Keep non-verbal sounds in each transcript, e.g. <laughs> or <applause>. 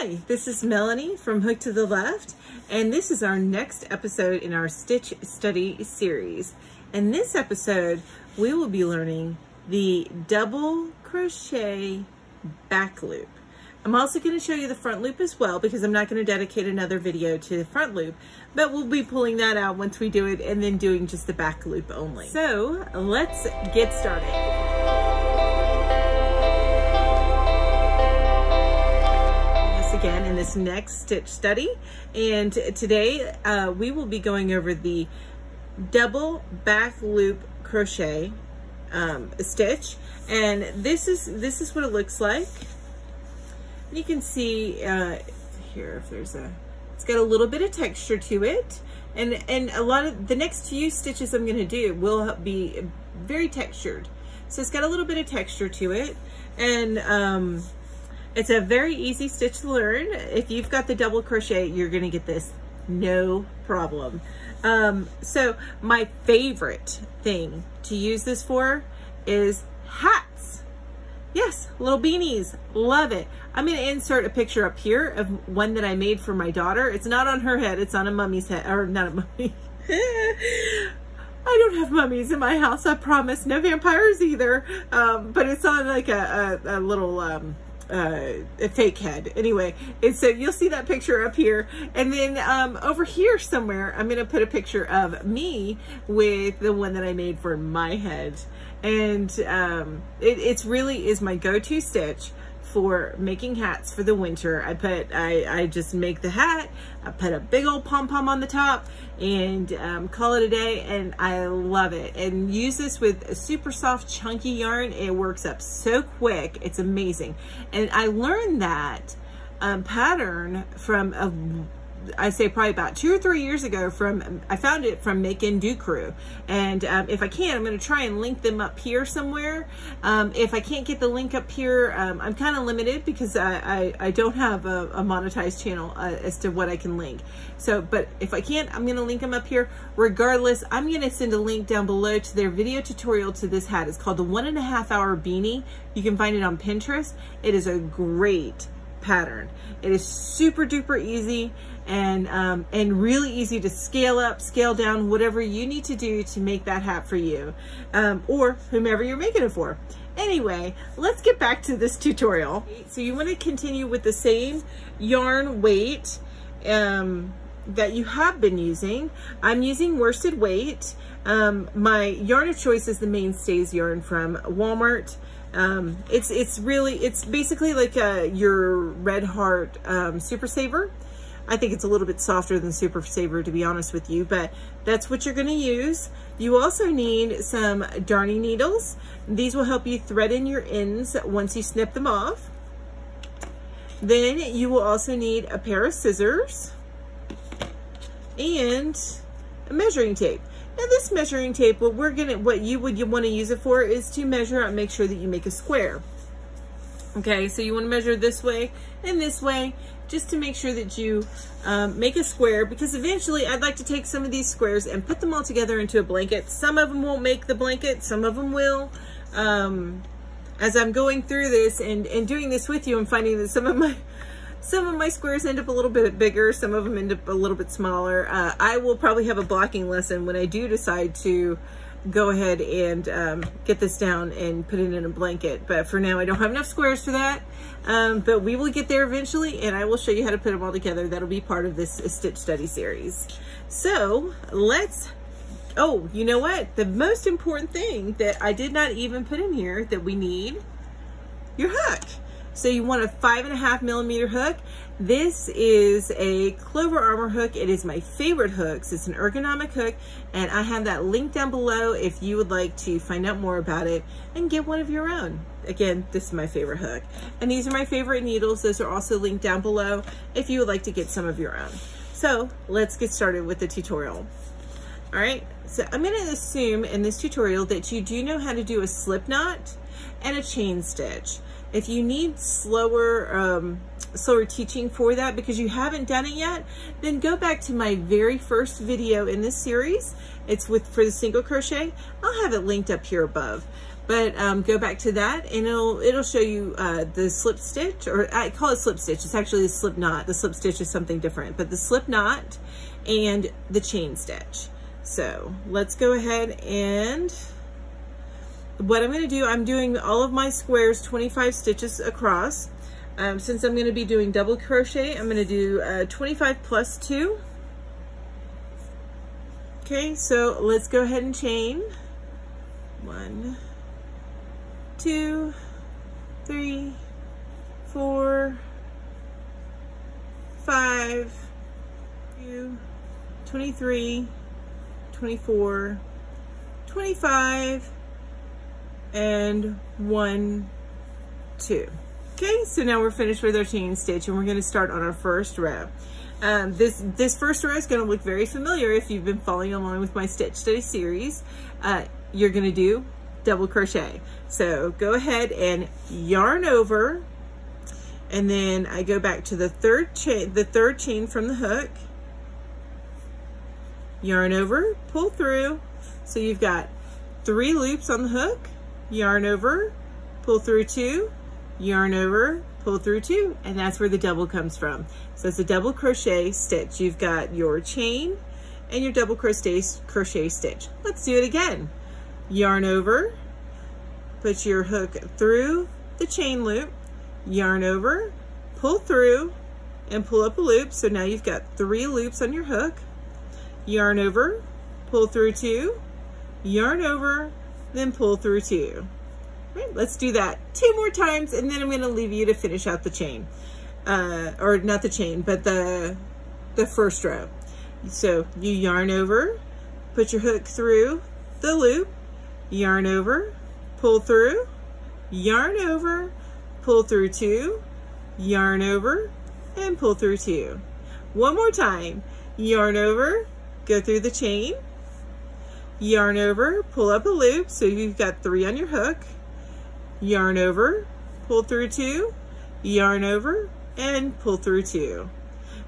Hi, this is Melanie from Hooked to the Left, and this is our next episode in our Stitch Study series. In this episode, we will be learning the double crochet back loop. I'm also going to show you the front loop as well because I'm not going to dedicate another video to the front loop, but we'll be pulling that out once we do it and then doing just the back loop only. So let's get started. Again in this next stitch study. And today uh, we will be going over the double back loop crochet um, stitch. And this is this is what it looks like. You can see uh, here if there's a it's got a little bit of texture to it. And and a lot of the next few stitches I'm going to do will be very textured. So it's got a little bit of texture to it. And um, it's a very easy stitch to learn. If you've got the double crochet, you're gonna get this no problem. Um, so my favorite thing to use this for is hats. Yes, little beanies, love it. I'm gonna insert a picture up here of one that I made for my daughter. It's not on her head, it's on a mummy's head, or not a mummy. <laughs> I don't have mummies in my house, I promise. No vampires either. Um, but it's on like a, a, a little, um, uh, a fake head. Anyway, and so you'll see that picture up here. And then um, over here somewhere, I'm going to put a picture of me with the one that I made for my head. And um, it it's really is my go-to stitch for making hats for the winter. I put, I, I just make the hat, I put a big old pom-pom on the top and um, call it a day and I love it. And use this with a super soft chunky yarn. It works up so quick. It's amazing. And I learned that um, pattern from a I say probably about two or three years ago from, I found it from Make Do Crew. And um, if I can, I'm going to try and link them up here somewhere. Um, if I can't get the link up here, um, I'm kind of limited because I, I, I, don't have a, a monetized channel uh, as to what I can link. So, but if I can't, I'm going to link them up here. Regardless, I'm going to send a link down below to their video tutorial to this hat. It's called the one and a half hour beanie. You can find it on Pinterest. It is a great pattern. It is super duper easy and um, and really easy to scale up, scale down, whatever you need to do to make that hat for you um, or whomever you're making it for. Anyway, let's get back to this tutorial. So you want to continue with the same yarn weight um, that you have been using. I'm using worsted weight. Um, my yarn of choice is the Mainstays yarn from Walmart. Um, it's it's really it's basically like a, uh, your Red Heart um, Super Saver. I think it's a little bit softer than Super Saver to be honest with you, but that's what you're going to use. You also need some darning needles. These will help you thread in your ends once you snip them off. Then you will also need a pair of scissors and a measuring tape. Now this measuring tape, what we're gonna, what you would you want to use it for is to measure out, make sure that you make a square. Okay, so you want to measure this way and this way just to make sure that you um, make a square because eventually I'd like to take some of these squares and put them all together into a blanket. Some of them won't make the blanket, some of them will. Um, as I'm going through this and, and doing this with you, I'm finding that some of my some of my squares end up a little bit bigger, some of them end up a little bit smaller. Uh, I will probably have a blocking lesson when I do decide to go ahead and um, get this down and put it in a blanket. But for now, I don't have enough squares for that. Um, but we will get there eventually and I will show you how to put them all together. That'll be part of this stitch study series. So let's, oh, you know what? The most important thing that I did not even put in here that we need, your hook. So you want a five and a half millimeter hook. This is a Clover Armour hook. It is my favorite hooks. It's an ergonomic hook and I have that link down below if you would like to find out more about it and get one of your own. Again, this is my favorite hook. And these are my favorite needles. Those are also linked down below if you would like to get some of your own. So let's get started with the tutorial. All right, so I'm gonna assume in this tutorial that you do know how to do a slip knot and a chain stitch. If you need slower, um, slower teaching for that because you haven't done it yet, then go back to my very first video in this series. It's with for the single crochet. I'll have it linked up here above. but um, go back to that and it'll it'll show you uh, the slip stitch or I call it slip stitch it's actually a slip knot the slip stitch is something different but the slip knot and the chain stitch so let's go ahead and what I'm going to do I'm doing all of my squares 25 stitches across. Um, since I'm going to be doing double crochet I'm going to do uh, 25 plus 2 okay so let's go ahead and chain. One two, three, four, five, two, 23, 24, 25, and one, two. Okay, so now we're finished with our chain stitch and we're gonna start on our first row. Um, this, this first row is gonna look very familiar if you've been following along with my Stitch Study series. Uh, you're gonna do double crochet. So go ahead and yarn over and then I go back to the third chain, the third chain from the hook, yarn over, pull through. So you've got three loops on the hook, yarn over, pull through two, yarn over, pull through two, and that's where the double comes from. So it's a double crochet stitch. You've got your chain and your double crochet, crochet stitch. Let's do it again yarn over, put your hook through the chain loop, yarn over, pull through, and pull up a loop. So now you've got three loops on your hook, yarn over, pull through two, yarn over, then pull through two. Right, let's do that two more times and then I'm gonna leave you to finish out the chain. Uh, or not the chain, but the, the first row. So you yarn over, put your hook through the loop, yarn over, pull through, yarn over, pull through two, yarn over, and pull through two. One more time, yarn over, go through the chain, yarn over, pull up a loop, so you've got three on your hook, yarn over, pull through two, yarn over, and pull through two.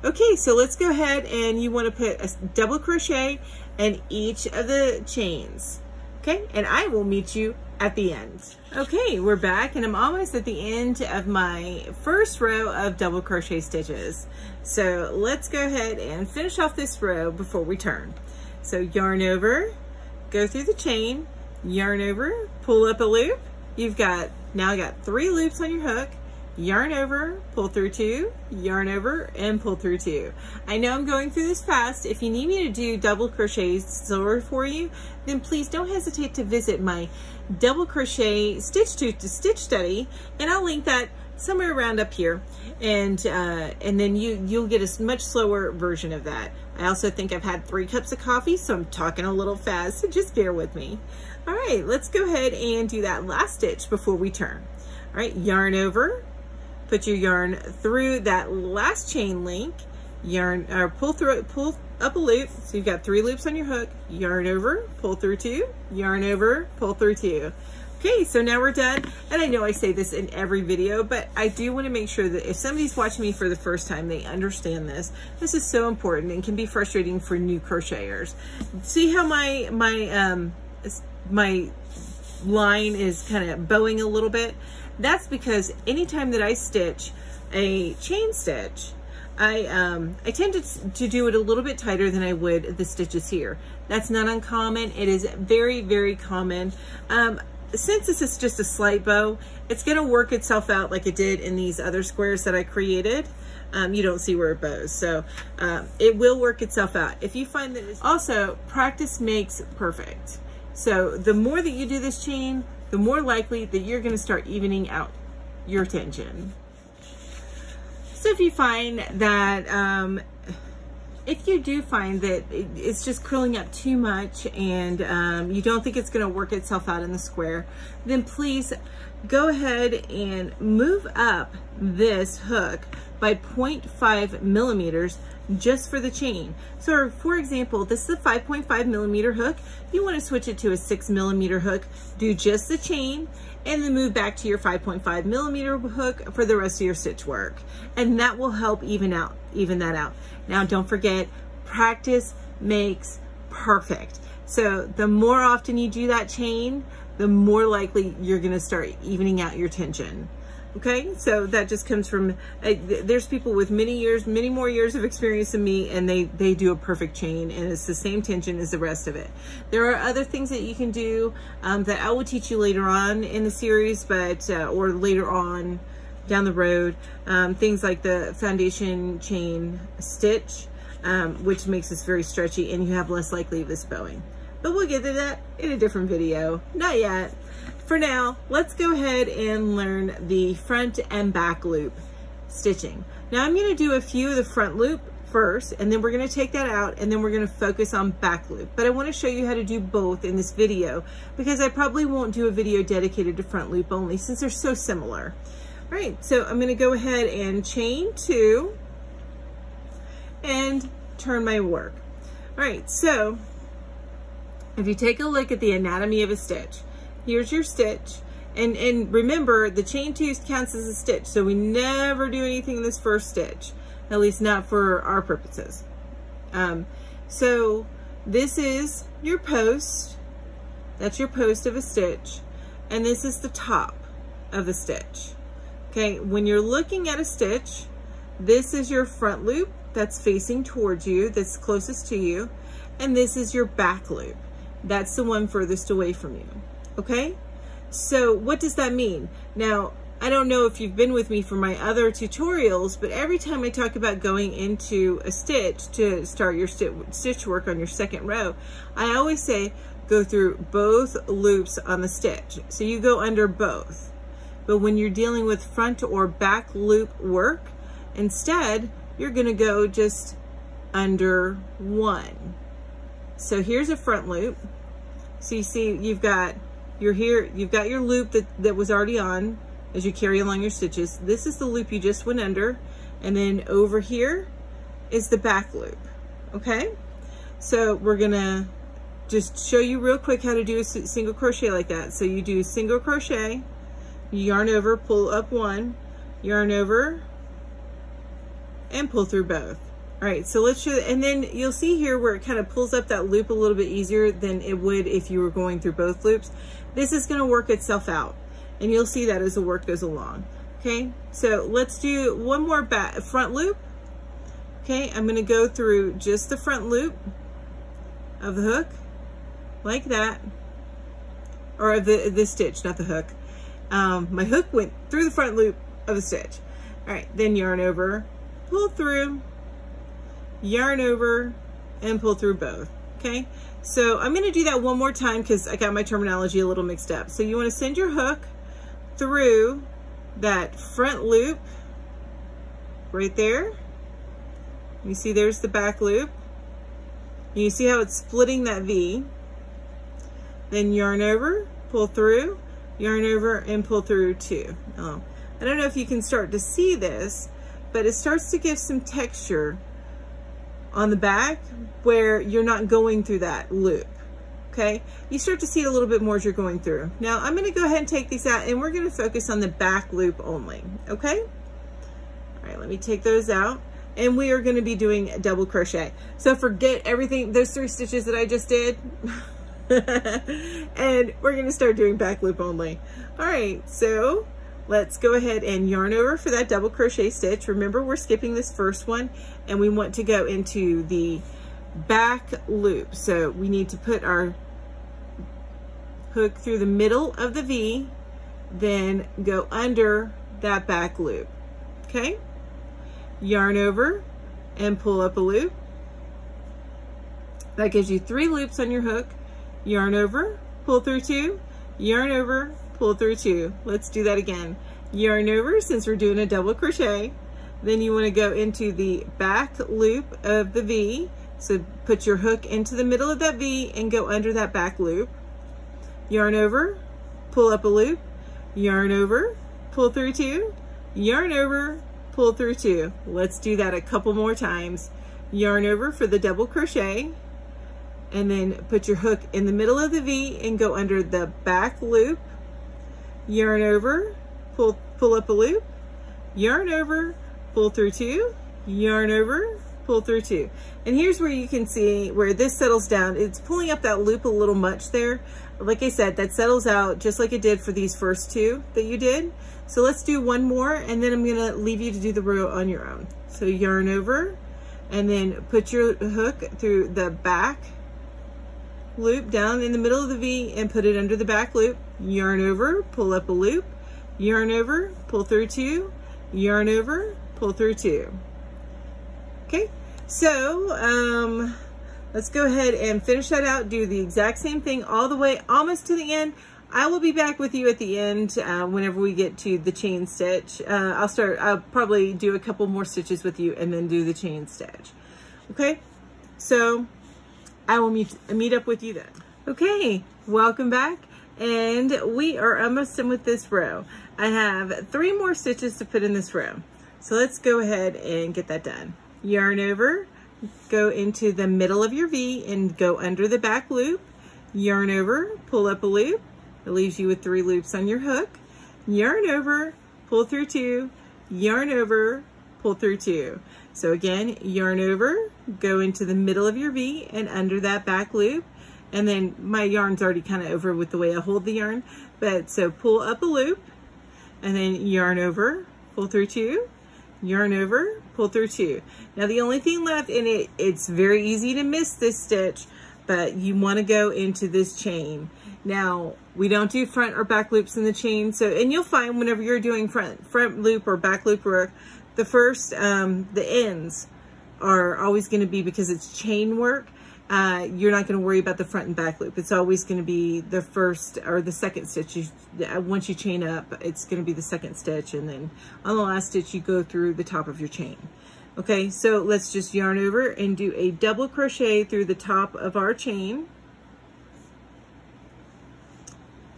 Okay, so let's go ahead and you want to put a double crochet in each of the chains. Okay, and I will meet you at the end. Okay, we're back and I'm almost at the end of my first row of double crochet stitches. So let's go ahead and finish off this row before we turn. So yarn over, go through the chain, yarn over, pull up a loop. You've got, now got three loops on your hook, yarn over, pull through two, yarn over, and pull through two. I know I'm going through this fast. If you need me to do double crochets slower for you, then please don't hesitate to visit my double crochet stitch to, to stitch study, and I'll link that somewhere around up here and uh, and then you you'll get a much slower version of that I also think I've had three cups of coffee so I'm talking a little fast so just bear with me. All right let's go ahead and do that last stitch before we turn. All right yarn over. Put your yarn through that last chain link, yarn or pull through it, pull up a loop. So you've got three loops on your hook, yarn over, pull through two, yarn over, pull through two. Okay, so now we're done. And I know I say this in every video, but I do want to make sure that if somebody's watching me for the first time, they understand this. This is so important and can be frustrating for new crocheters. See how my, my, um, my line is kind of bowing a little bit? That's because anytime that I stitch a chain stitch, I, um, I tend to, to do it a little bit tighter than I would the stitches here. That's not uncommon. It is very, very common. Um, since this is just a slight bow, it's gonna work itself out like it did in these other squares that I created. Um, you don't see where it bows. So um, it will work itself out. If you find that it's also practice makes perfect. So the more that you do this chain, the more likely that you're gonna start evening out your tension. So if you find that, um, if you do find that it's just curling up too much and um, you don't think it's gonna work itself out in the square, then please go ahead and move up this hook by 0.5 millimeters just for the chain. So for example, this is a 5.5 millimeter hook. You want to switch it to a six millimeter hook, do just the chain, and then move back to your 5.5 millimeter hook for the rest of your stitch work. And that will help even out, even that out. Now don't forget, practice makes perfect. So the more often you do that chain, the more likely you're gonna start evening out your tension. Okay, so that just comes from, uh, there's people with many years, many more years of experience than me, and they, they do a perfect chain, and it's the same tension as the rest of it. There are other things that you can do um, that I will teach you later on in the series, but, uh, or later on down the road, um, things like the foundation chain stitch, um, which makes this very stretchy, and you have less likely of this bowing. But we'll get to that in a different video. Not yet for now, let's go ahead and learn the front and back loop stitching. Now I'm gonna do a few of the front loop first, and then we're gonna take that out, and then we're gonna focus on back loop. But I wanna show you how to do both in this video, because I probably won't do a video dedicated to front loop only, since they're so similar. All right, so I'm gonna go ahead and chain two, and turn my work. All right, so if you take a look at the anatomy of a stitch, here's your stitch. And, and remember, the chain two counts as a stitch, so we never do anything in this first stitch, at least not for our purposes. Um, so this is your post, that's your post of a stitch, and this is the top of the stitch. Okay, when you're looking at a stitch, this is your front loop that's facing towards you, that's closest to you, and this is your back loop. That's the one furthest away from you okay? So what does that mean? Now, I don't know if you've been with me for my other tutorials, but every time I talk about going into a stitch to start your stitch work on your second row, I always say go through both loops on the stitch. So you go under both. But when you're dealing with front or back loop work, instead, you're gonna go just under one. So here's a front loop. So you see you've got you're here, you've got your loop that, that was already on as you carry along your stitches. This is the loop you just went under. And then over here is the back loop, okay? So we're gonna just show you real quick how to do a single crochet like that. So you do single crochet, yarn over, pull up one, yarn over, and pull through both. All right, so let's show, and then you'll see here where it kind of pulls up that loop a little bit easier than it would if you were going through both loops. This is gonna work itself out, and you'll see that as the work goes along. Okay, so let's do one more back front loop. Okay, I'm gonna go through just the front loop of the hook, like that, or the, the stitch, not the hook. Um, my hook went through the front loop of the stitch. All right, then yarn over, pull through, yarn over, and pull through both, okay? So I'm gonna do that one more time because I got my terminology a little mixed up. So you wanna send your hook through that front loop right there. You see there's the back loop. You see how it's splitting that V. Then yarn over, pull through, yarn over and pull through two. Oh, I don't know if you can start to see this, but it starts to give some texture on the back where you're not going through that loop. Okay, you start to see it a little bit more as you're going through. Now I'm gonna go ahead and take these out and we're gonna focus on the back loop only, okay? All right, let me take those out and we are gonna be doing a double crochet. So forget everything, those three stitches that I just did. <laughs> and we're gonna start doing back loop only. All right, so Let's go ahead and yarn over for that double crochet stitch. Remember, we're skipping this first one and we want to go into the back loop. So we need to put our hook through the middle of the V, then go under that back loop, okay? Yarn over and pull up a loop. That gives you three loops on your hook. Yarn over, pull through two, yarn over, pull through two. Let's do that again. Yarn over since we're doing a double crochet. Then you want to go into the back loop of the V. So put your hook into the middle of that V and go under that back loop. Yarn over, pull up a loop, yarn over, pull through two, yarn over, pull through two. Let's do that a couple more times. Yarn over for the double crochet and then put your hook in the middle of the V and go under the back loop yarn over, pull, pull up a loop, yarn over, pull through two, yarn over, pull through two. And here's where you can see where this settles down. It's pulling up that loop a little much there. Like I said, that settles out just like it did for these first two that you did. So let's do one more and then I'm gonna leave you to do the row on your own. So yarn over and then put your hook through the back loop down in the middle of the V and put it under the back loop. Yarn over, pull up a loop, yarn over, pull through two, yarn over, pull through two. Okay, so um, let's go ahead and finish that out. Do the exact same thing all the way almost to the end. I will be back with you at the end uh, whenever we get to the chain stitch. Uh, I'll start, I'll probably do a couple more stitches with you and then do the chain stitch. Okay, so I will meet, meet up with you then. Okay, welcome back. And we are almost done with this row. I have three more stitches to put in this row. So let's go ahead and get that done. Yarn over, go into the middle of your V and go under the back loop. Yarn over, pull up a loop, it leaves you with three loops on your hook. Yarn over, pull through two, yarn over, pull through two. So again, yarn over, go into the middle of your V and under that back loop. And then my yarn's already kind of over with the way I hold the yarn. But so pull up a loop and then yarn over, pull through two, yarn over, pull through two. Now the only thing left in it, it's very easy to miss this stitch, but you want to go into this chain. Now, we don't do front or back loops in the chain. So, and you'll find whenever you're doing front, front loop or back loop work, the first, um, the ends are always going to be because it's chain work. Uh, you're not going to worry about the front and back loop. It's always going to be the first or the second stitch. You, uh, once you chain up, it's going to be the second stitch. And then on the last stitch, you go through the top of your chain. Okay, so let's just yarn over and do a double crochet through the top of our chain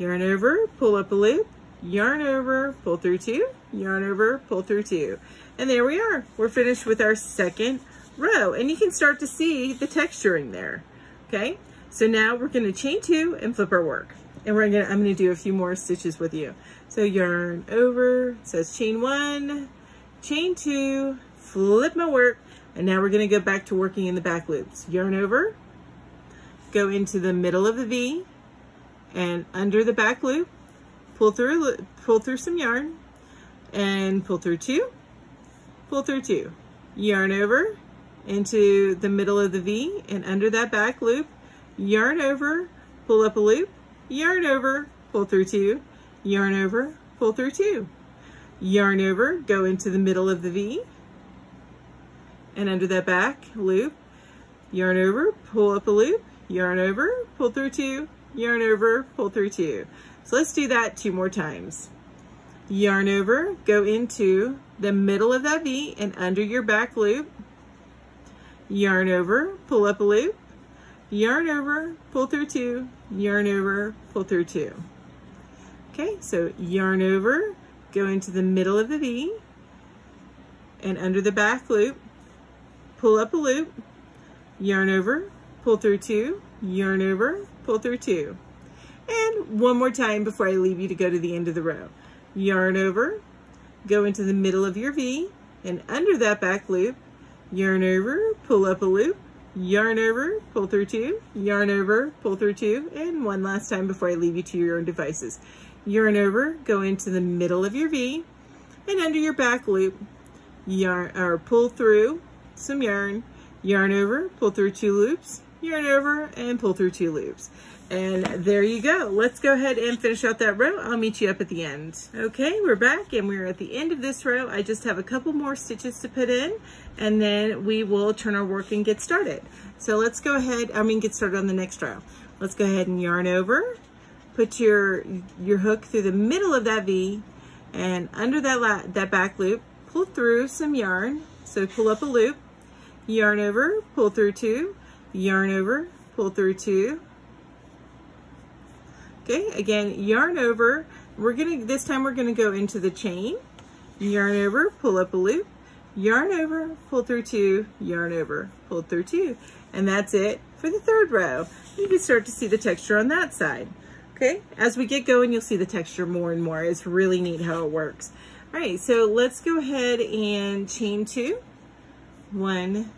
yarn over, pull up a loop, yarn over, pull through two, yarn over, pull through two. And there we are. We're finished with our second row. And you can start to see the texturing there. Okay, so now we're going to chain two and flip our work. And we're gonna, I'm going to do a few more stitches with you. So yarn over, says chain one, chain two, flip my work, and now we're going to go back to working in the back loops. Yarn over, go into the middle of the V, and under the back loop, pull through, pull through some yarn. And pull through two, pull through two. Yarn over into the middle of the V and under that back loop, yarn over, pull up a loop, yarn over, pull through two, yarn over, pull through two. Yarn over, go into the middle of the V. And under that back loop, yarn over, pull up a loop, yarn over, pull through two, yarn over, pull through two. So let's do that two more times. Yarn over, go into the middle of that V and under your back loop. Yarn over, pull up a loop. Yarn over, pull through two, yarn over, pull through two. Okay, so yarn over, go into the middle of the V and under the back loop, pull up a loop, yarn over, pull through two, yarn over, pull through two. And one more time before I leave you to go to the end of the row. Yarn over, go into the middle of your V, and under that back loop, yarn over, pull up a loop, yarn over, pull through two, yarn over, pull through two, and one last time before I leave you to your own devices. Yarn over, go into the middle of your V, and under your back loop, yarn or pull through some yarn, yarn over, pull through two loops, yarn over, and pull through two loops. And there you go. Let's go ahead and finish out that row. I'll meet you up at the end. Okay, we're back and we're at the end of this row. I just have a couple more stitches to put in and then we will turn our work and get started. So let's go ahead, I mean get started on the next row. Let's go ahead and yarn over, put your, your hook through the middle of that V and under that, that back loop, pull through some yarn. So pull up a loop, yarn over, pull through two, yarn over, pull through two. Okay, again, yarn over. We're gonna, this time we're gonna go into the chain, yarn over, pull up a loop, yarn over, pull through two, yarn over, pull through two. And that's it for the third row. You can start to see the texture on that side. Okay, as we get going, you'll see the texture more and more. It's really neat how it works. All right, so let's go ahead and chain two. One,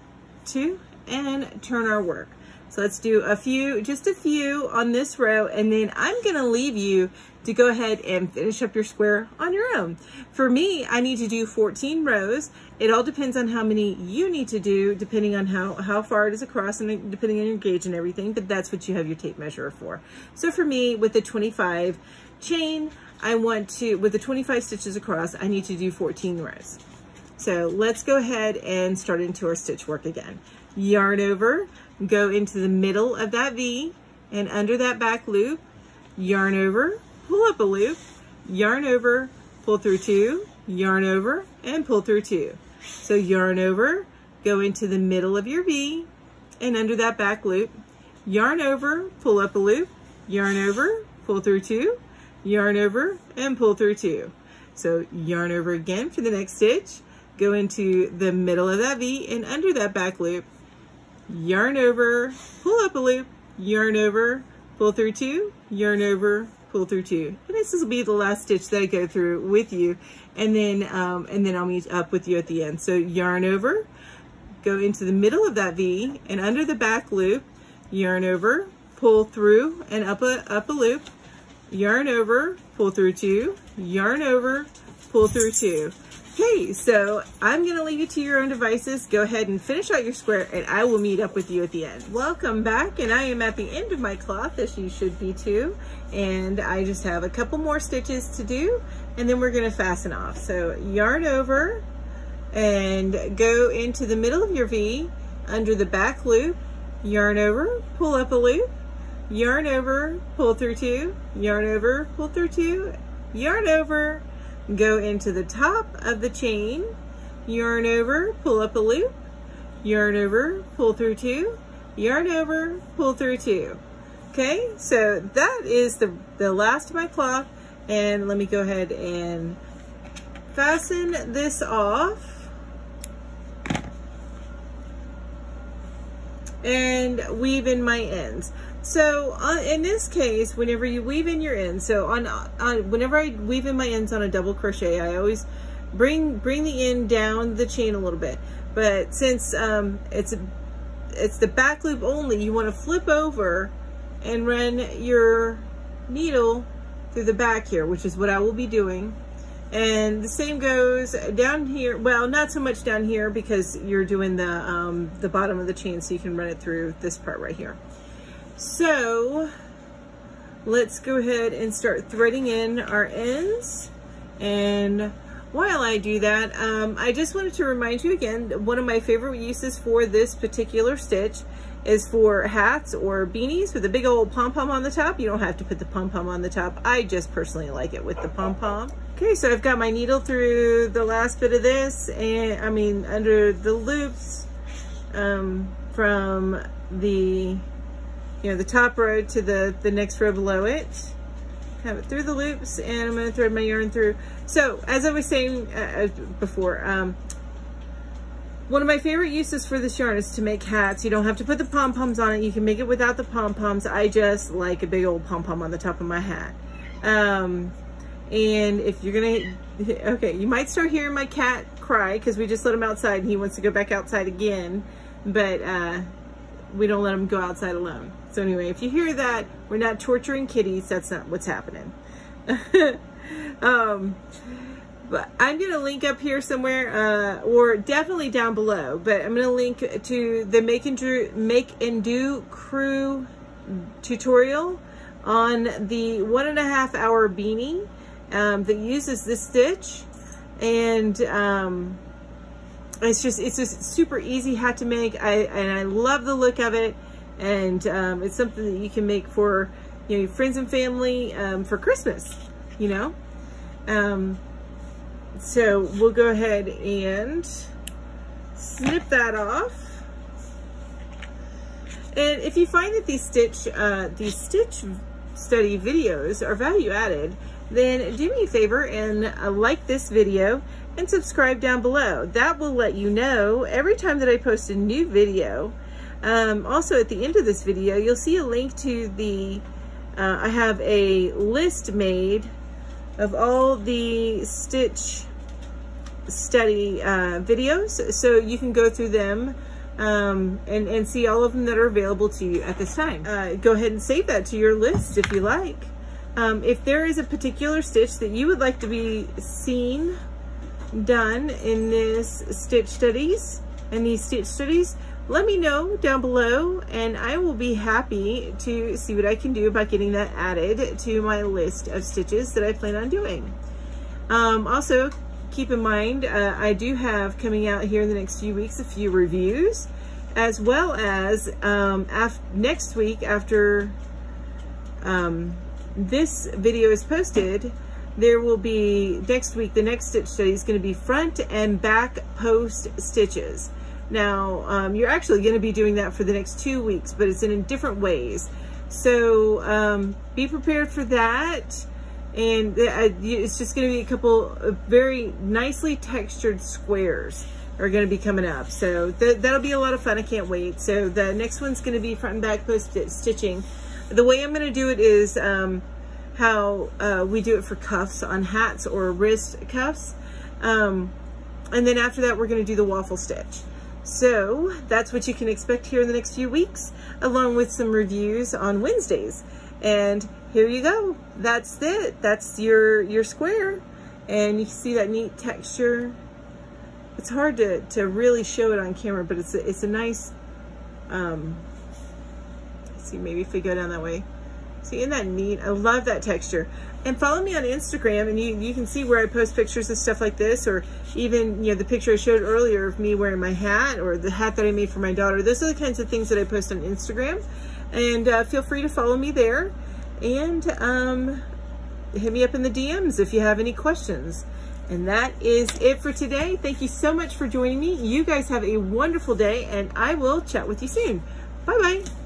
two, and turn our work. So let's do a few, just a few on this row, and then I'm gonna leave you to go ahead and finish up your square on your own. For me, I need to do 14 rows. It all depends on how many you need to do, depending on how, how far it is across and depending on your gauge and everything, but that's what you have your tape measure for. So for me, with the 25 chain, I want to, with the 25 stitches across, I need to do 14 rows. So let's go ahead and start into our stitch work again. Yarn over, go into the middle of that V and under that back loop, yarn over, pull up a loop, yarn over, pull through two, yarn over, and pull through two. So yarn over, go into the middle of your V and under that back loop, yarn over, pull up a loop, yarn over, pull through two, yarn over, and pull through two. So yarn over again for the next stitch, go into the middle of that V and under that back loop, yarn over, pull up a loop, yarn over, pull through two, yarn over, pull through two. And this will be the last stitch that I go through with you. And then, um, and then I'll meet up with you at the end. So yarn over, go into the middle of that V. And under the back loop, yarn over, pull through and up a, up a loop, yarn over, pull through two, yarn over, pull through two. Okay, so I'm going to leave you to your own devices. Go ahead and finish out your square and I will meet up with you at the end. Welcome back and I am at the end of my cloth as you should be too. And I just have a couple more stitches to do and then we're going to fasten off. So yarn over and go into the middle of your V under the back loop, yarn over, pull up a loop, yarn over, pull through two, yarn over, pull through two, yarn over, go into the top of the chain, yarn over, pull up a loop, yarn over, pull through two, yarn over, pull through two. Okay, so that is the, the last of my cloth. And let me go ahead and fasten this off. And weave in my ends. So uh, in this case, whenever you weave in your ends, so on, on whenever I weave in my ends on a double crochet, I always bring bring the end down the chain a little bit. But since um, it's it's the back loop only, you want to flip over and run your needle through the back here, which is what I will be doing. And the same goes down here. Well, not so much down here because you're doing the um, the bottom of the chain, so you can run it through this part right here. So let's go ahead and start threading in our ends. And while I do that, um, I just wanted to remind you again, one of my favorite uses for this particular stitch is for hats or beanies with a big old pom-pom on the top. You don't have to put the pom-pom on the top. I just personally like it with the pom-pom. Okay, so I've got my needle through the last bit of this and I mean under the loops um, from the you know, the top row to the, the next row below it. Have it through the loops and I'm gonna thread my yarn through. So as I was saying uh, uh, before, um, one of my favorite uses for this yarn is to make hats. You don't have to put the pom-poms on it. You can make it without the pom-poms. I just like a big old pom-pom on the top of my hat. Um, and if you're gonna, <laughs> okay, you might start hearing my cat cry because we just let him outside and he wants to go back outside again. But uh, we don't let them go outside alone. So anyway, if you hear that, we're not torturing kitties. That's not what's happening. <laughs> um, but I'm going to link up here somewhere, uh, or definitely down below, but I'm going to link to the Make and, Do, Make and Do Crew tutorial on the one and a half hour beanie um, that uses this stitch. And um, it's just, it's just super easy hat to make. I, and I love the look of it. And um, it's something that you can make for you know your friends and family um, for Christmas you know? Um, so we'll go ahead and snip that off. And if you find that these stitch uh, these stitch study videos are value added then do me a favor and uh, like this video and subscribe down below that will let you know every time that I post a new video um, also at the end of this video, you'll see a link to the, uh, I have a list made of all the Stitch study uh, videos. So you can go through them um, and, and see all of them that are available to you at this time. Uh, go ahead and save that to your list if you like. Um, if there is a particular stitch that you would like to be seen done in this stitch studies and these stitch studies, let me know down below and I will be happy to see what I can do about getting that added to my list of stitches that I plan on doing. Um, also, keep in mind, uh, I do have coming out here in the next few weeks a few reviews, as well as um, next week after um, this video is posted, there will be next week, the next stitch study is going to be front and back post stitches. Now, um, you're actually going to be doing that for the next two weeks, but it's in, in different ways. So um, be prepared for that. And uh, it's just going to be a couple of very nicely textured squares are going to be coming up. So th that'll be a lot of fun. I can't wait. So the next one's going to be front and back post stitching. The way I'm going to do it is um, how uh, we do it for cuffs on hats or wrist cuffs. Um, and then after that, we're going to do the waffle stitch. So that's what you can expect here in the next few weeks, along with some reviews on Wednesdays. And here you go. That's it. That's your, your square. And you see that neat texture. It's hard to, to really show it on camera, but it's a, it's a nice, um, see, maybe if we go down that way. See, isn't that neat? I love that texture. And follow me on Instagram and you, you can see where I post pictures of stuff like this or even, you know, the picture I showed earlier of me wearing my hat or the hat that I made for my daughter. Those are the kinds of things that I post on Instagram. And uh, feel free to follow me there. And um, hit me up in the DMs if you have any questions. And that is it for today. Thank you so much for joining me. You guys have a wonderful day and I will chat with you soon. Bye-bye.